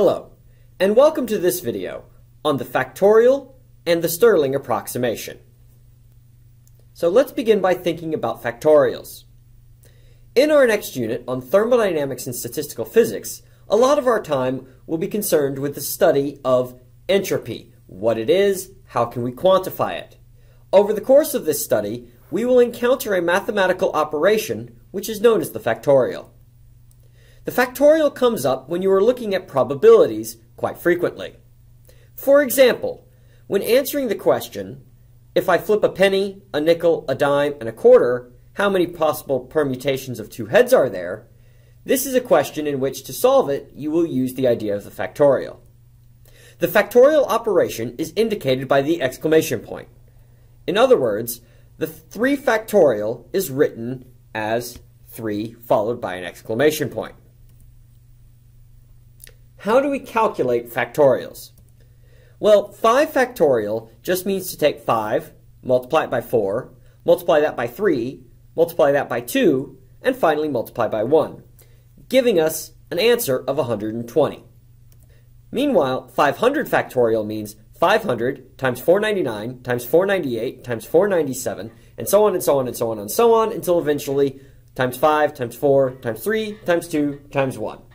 Hello, and welcome to this video on the factorial and the Stirling approximation. So let's begin by thinking about factorials. In our next unit on thermodynamics and statistical physics, a lot of our time will be concerned with the study of entropy, what it is, how can we quantify it. Over the course of this study, we will encounter a mathematical operation which is known as the factorial. The factorial comes up when you are looking at probabilities quite frequently. For example, when answering the question, if I flip a penny, a nickel, a dime, and a quarter, how many possible permutations of two heads are there? This is a question in which to solve it, you will use the idea of the factorial. The factorial operation is indicated by the exclamation point. In other words, the 3 factorial is written as 3 followed by an exclamation point. How do we calculate factorials? Well, 5 factorial just means to take 5, multiply it by 4, multiply that by 3, multiply that by 2, and finally multiply by 1, giving us an answer of 120. Meanwhile, 500 factorial means 500 times 499 times 498 times 497, and so on and so on and so on and so on until eventually times 5 times 4 times 3 times 2 times 1.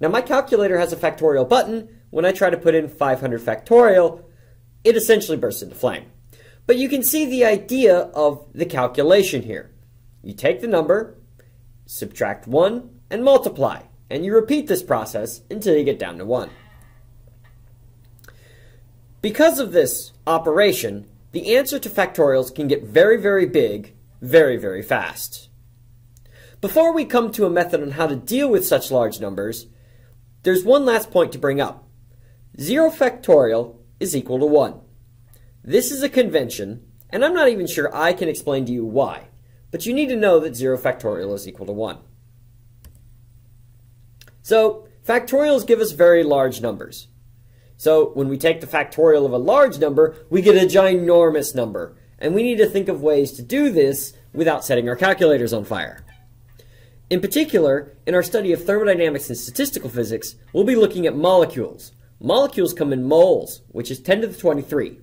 Now my calculator has a factorial button. When I try to put in 500 factorial, it essentially bursts into flame. But you can see the idea of the calculation here. You take the number, subtract 1, and multiply. And you repeat this process until you get down to 1. Because of this operation, the answer to factorials can get very, very big very, very fast. Before we come to a method on how to deal with such large numbers, there's one last point to bring up. 0 factorial is equal to 1. This is a convention, and I'm not even sure I can explain to you why, but you need to know that 0 factorial is equal to 1. So, factorials give us very large numbers. So, when we take the factorial of a large number, we get a ginormous number, and we need to think of ways to do this without setting our calculators on fire. In particular, in our study of thermodynamics and statistical physics, we'll be looking at molecules. Molecules come in moles, which is 10 to the 23.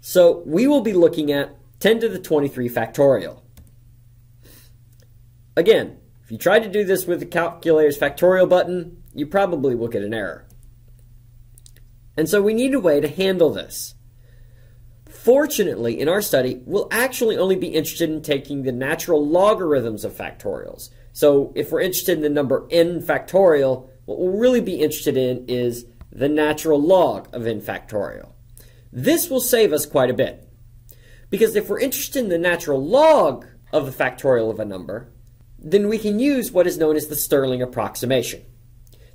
So we will be looking at 10 to the 23 factorial. Again, if you try to do this with the calculator's factorial button, you probably will get an error. And so we need a way to handle this. Fortunately, in our study, we'll actually only be interested in taking the natural logarithms of factorials. So if we're interested in the number n factorial, what we'll really be interested in is the natural log of n factorial. This will save us quite a bit. Because if we're interested in the natural log of the factorial of a number, then we can use what is known as the Stirling approximation.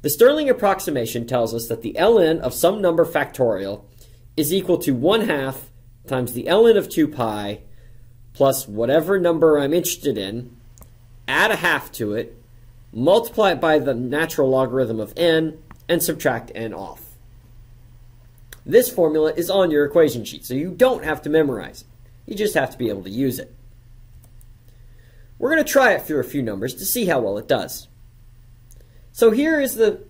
The Stirling approximation tells us that the ln of some number factorial is equal to 1 half times the ln of 2 pi plus whatever number I'm interested in, add a half to it, multiply it by the natural logarithm of n, and subtract n off. This formula is on your equation sheet, so you don't have to memorize it. You just have to be able to use it. We're going to try it through a few numbers to see how well it does. So here is the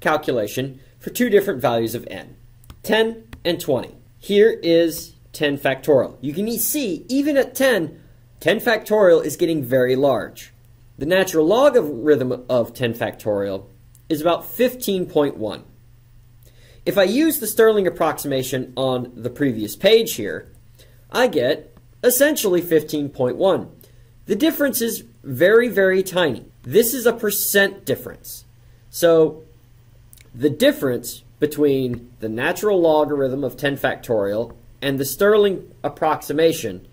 calculation for two different values of n, 10 and 20. Here is 10 factorial. You can see, even at 10, 10 factorial is getting very large. The natural logarithm of 10 factorial is about 15.1. If I use the Stirling approximation on the previous page here, I get essentially 15.1. The difference is very, very tiny. This is a percent difference. So the difference between the natural logarithm of 10 factorial and the Stirling approximation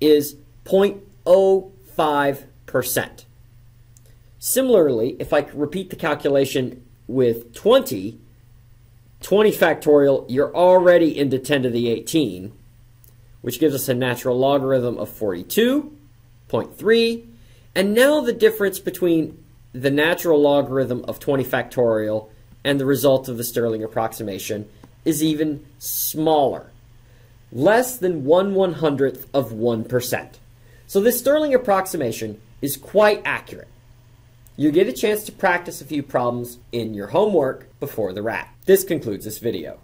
is 0.05%. Similarly, if I repeat the calculation with 20, 20 factorial, you're already into 10 to the 18, which gives us a natural logarithm of 42.3. And now the difference between the natural logarithm of 20 factorial and the result of the Stirling approximation is even smaller, less than 1 one hundredth of 1%. So this Stirling approximation is quite accurate. You get a chance to practice a few problems in your homework before the RAT. This concludes this video.